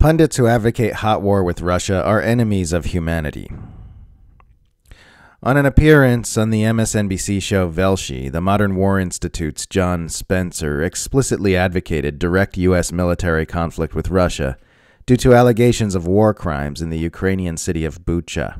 Pundits who advocate hot war with Russia are enemies of humanity. On an appearance on the MSNBC show Velshi, the Modern War Institute's John Spencer explicitly advocated direct U.S. military conflict with Russia due to allegations of war crimes in the Ukrainian city of Bucha.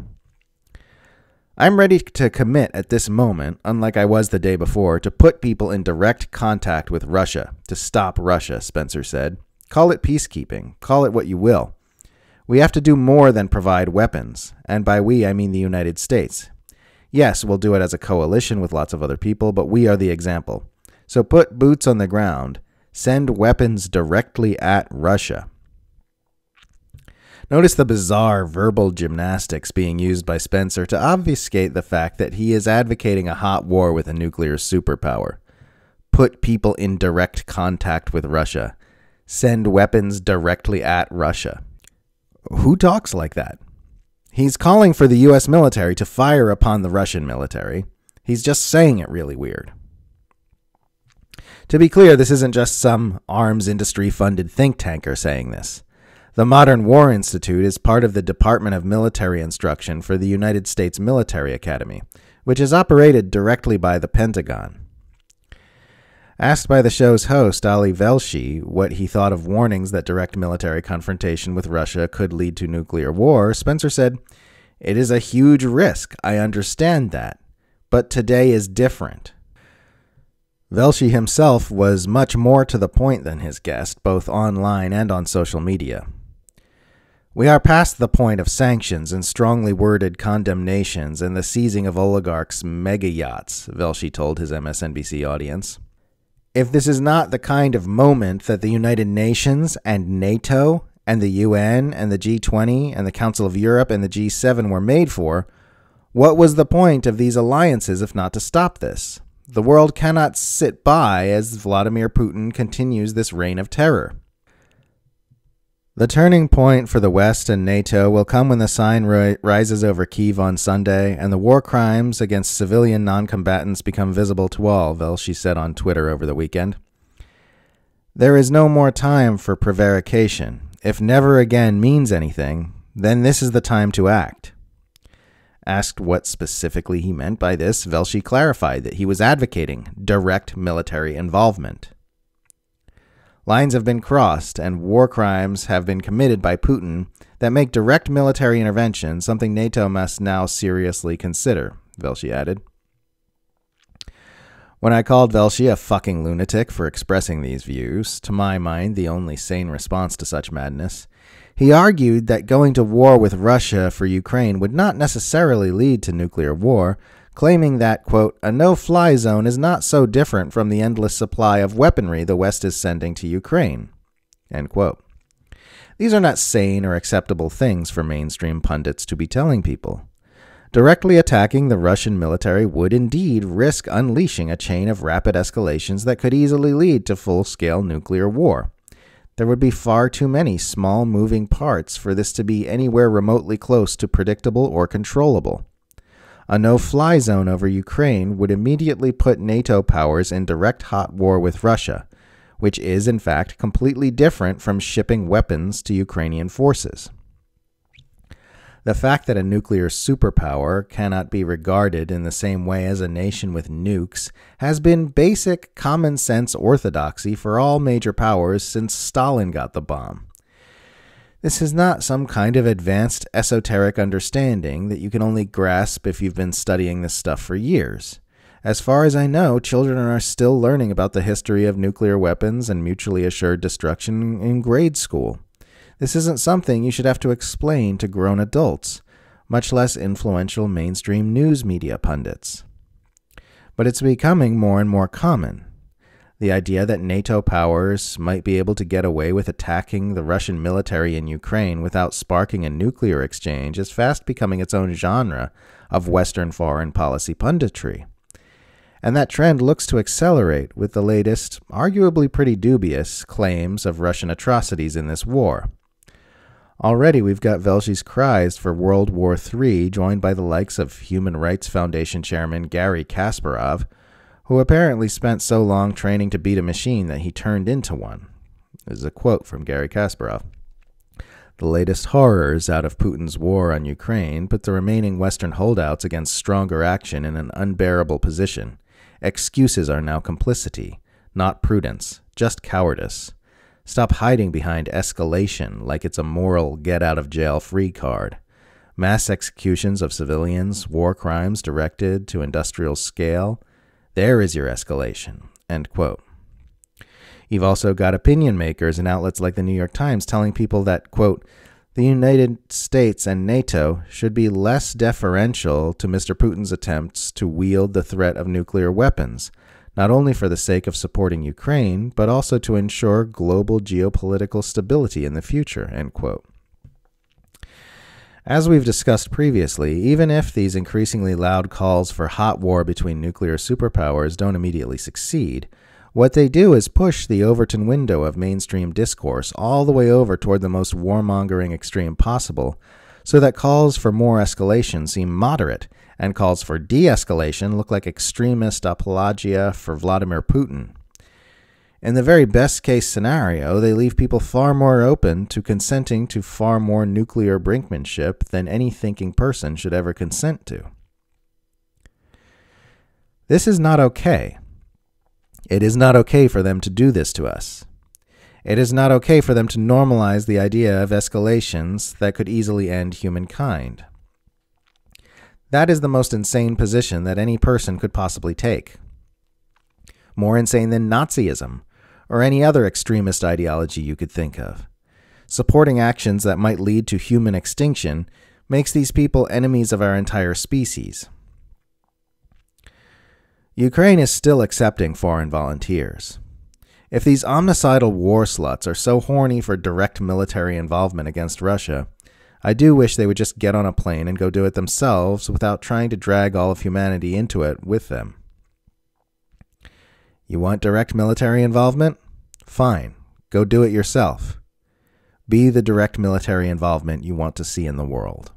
I'm ready to commit at this moment, unlike I was the day before, to put people in direct contact with Russia, to stop Russia, Spencer said. Call it peacekeeping, call it what you will. We have to do more than provide weapons, and by we I mean the United States. Yes, we'll do it as a coalition with lots of other people, but we are the example. So put boots on the ground, send weapons directly at Russia. Notice the bizarre verbal gymnastics being used by Spencer to obfuscate the fact that he is advocating a hot war with a nuclear superpower. Put people in direct contact with Russia. Send weapons directly at Russia. Who talks like that? He's calling for the US military to fire upon the Russian military. He's just saying it really weird. To be clear, this isn't just some arms industry funded think tanker saying this. The Modern War Institute is part of the Department of Military Instruction for the United States Military Academy, which is operated directly by the Pentagon. Asked by the show's host, Ali Velshi, what he thought of warnings that direct military confrontation with Russia could lead to nuclear war, Spencer said, It is a huge risk. I understand that. But today is different. Velshi himself was much more to the point than his guest, both online and on social media. We are past the point of sanctions and strongly worded condemnations and the seizing of oligarchs' mega yachts, Velshi told his MSNBC audience. If this is not the kind of moment that the United Nations and NATO and the UN and the G20 and the Council of Europe and the G7 were made for, what was the point of these alliances if not to stop this? The world cannot sit by as Vladimir Putin continues this reign of terror. The turning point for the West and NATO will come when the sign ri- rises over Kiev on Sunday and the war crimes against civilian noncombatants become visible to all, Velshi said on Twitter over the weekend. There is no more time for prevarication. If never again means anything, then this is the time to act. Asked what specifically he meant by this, Velshi clarified that he was advocating direct military involvement. Lines have been crossed and war crimes have been committed by Putin that make direct military intervention something NATO must now seriously consider, Velshi added. When I called Velshi a fucking lunatic for expressing these views, to my mind the only sane response to such madness, he argued that going to war with Russia for Ukraine would not necessarily lead to nuclear war, claiming that, quote, a no fly zone is not so different from the endless supply of weaponry the West is sending to Ukraine, end quote. These are not sane or acceptable things for mainstream pundits to be telling people. Directly attacking the Russian military would indeed risk unleashing a chain of rapid escalations that could easily lead to full scale nuclear war. There would be far too many small moving parts for this to be anywhere remotely close to predictable or controllable. A no fly zone over Ukraine would immediately put NATO powers in direct hot war with Russia, which is, in fact, completely different from shipping weapons to Ukrainian forces. The fact that a nuclear superpower cannot be regarded in the same way as a nation with nukes has been basic common sense orthodoxy for all major powers since Stalin got the bomb. This is not some kind of advanced esoteric understanding that you can only grasp if you've been studying this stuff for years. As far as I know, children are still learning about the history of nuclear weapons and mutually assured destruction in grade school. This isn't something you should have to explain to grown adults, much less influential mainstream news media pundits. But it's becoming more and more common. The idea that NATO powers might be able to get away with attacking the Russian military in Ukraine without sparking a nuclear exchange is fast becoming its own genre of Western foreign policy punditry. And that trend looks to accelerate with the latest, arguably pretty dubious, claims of Russian atrocities in this war. Already we've got Velshi's cries for World War III joined by the likes of Human Rights Foundation chairman Garry Kasparov, who apparently spent so long training to beat a machine that he turned into one. This is a quote from Garry Kasparov. The latest horrors out of Putin's war on Ukraine put the remaining Western holdouts against stronger action in an unbearable position. Excuses are now complicity, not prudence, just cowardice. Stop hiding behind escalation like it's a moral get out of jail free card. Mass executions of civilians, war crimes directed to industrial scale, there is your escalation. End quote. You've also got opinion makers and outlets like the New York Times telling people that, quote, the United States and NATO should be less deferential to Mr. Putin's attempts to wield the threat of nuclear weapons, not only for the sake of supporting Ukraine, but also to ensure global geopolitical stability in the future. End quote. As we've discussed previously, even if these increasingly loud calls for hot war between nuclear superpowers don't immediately succeed, what they do is push the Overton window of mainstream discourse all the way over toward the most warmongering extreme possible, so that calls for more escalation seem moderate and calls for de escalation look like extremist apologia for Vladimir Putin. In the very best case scenario, they leave people far more open to consenting to far more nuclear brinkmanship than any thinking person should ever consent to. This is not okay. It is not okay for them to do this to us. It is not okay for them to normalize the idea of escalations that could easily end humankind. That is the most insane position that any person could possibly take. More insane than Nazism or any other extremist ideology you could think of. Supporting actions that might lead to human extinction makes these people enemies of our entire species. Ukraine is still accepting foreign volunteers. If these omnicidal war sluts are so horny for direct military involvement against Russia, I do wish they would just get on a plane and go do it themselves without trying to drag all of humanity into it with them. You want direct military involvement? Fine, go do it yourself. Be the direct military involvement you want to see in the world.